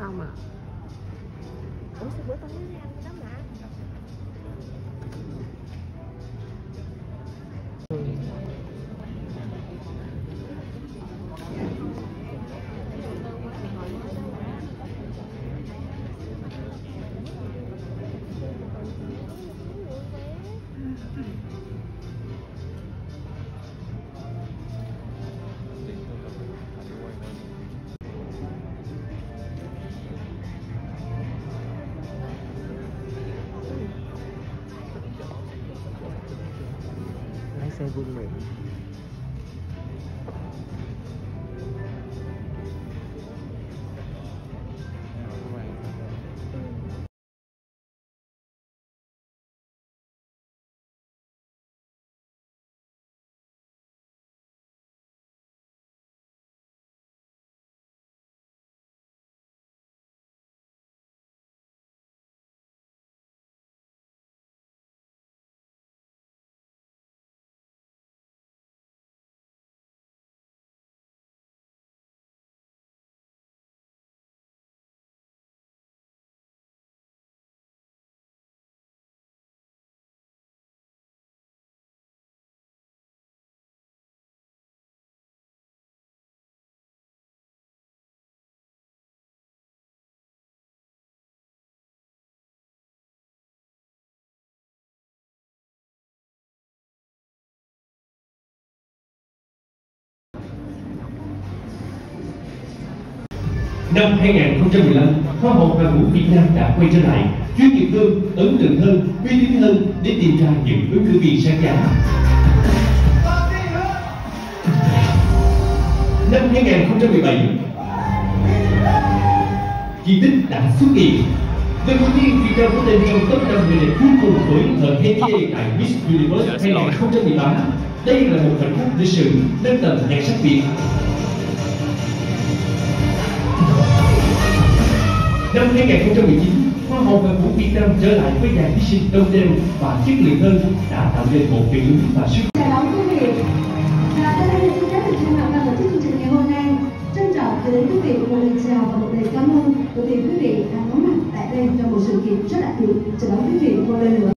không à? Ủa sao bữa tao mới ăn cái đó mà? can't. Năm 2015, Hoa hậu ca vũ Việt Nam đã quay trở lại, chuyên nghiệp hơn, ấn tượng hơn, uy tín hơn để tìm ra những ứng cử viên sáng giá. Năm 2017, kỳ tích đã xuất hiện. Lần đầu tiên Việt Nam có tên trong top 5 người đẹp cuối cùng với thời HTA tại Miss Universe 2018. Đây là một khoảnh khắc lịch sử nâng tầm nhan sắc Việt Năm 2019, Hoa hậu và vũ Việt Nam trở lại với dàn thí sinh đông đều và chất lượng hơn đã tạo nên một hiệu ứng và sức chào đón quý vị. Và sau đây xin phép được thay mặt ban tổ chức chương trình ngày hôm nay. Trân trọng gửi đến quý vị một lời chào và một lời cảm ơn. Bởi vì quý vị đã có mặt tại đây trong một sự kiện rất đặc biệt. Chào đón